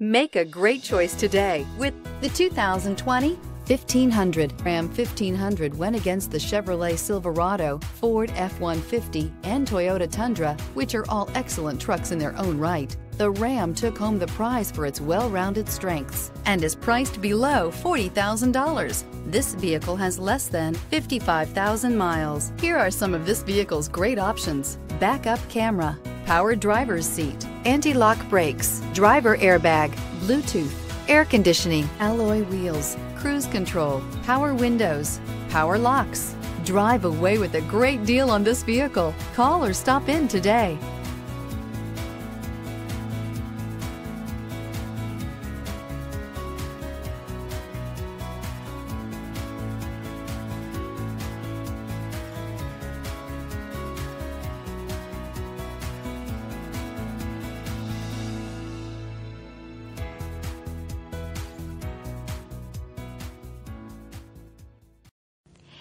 Make a great choice today with the 2020 1500. Ram 1500 went against the Chevrolet Silverado, Ford F 150, and Toyota Tundra, which are all excellent trucks in their own right. The Ram took home the prize for its well rounded strengths and is priced below $40,000. This vehicle has less than 55,000 miles. Here are some of this vehicle's great options backup camera, power driver's seat, anti lock brakes, driver airbag, Bluetooth, air conditioning, alloy wheels, cruise control, power windows, power locks. Drive away with a great deal on this vehicle. Call or stop in today.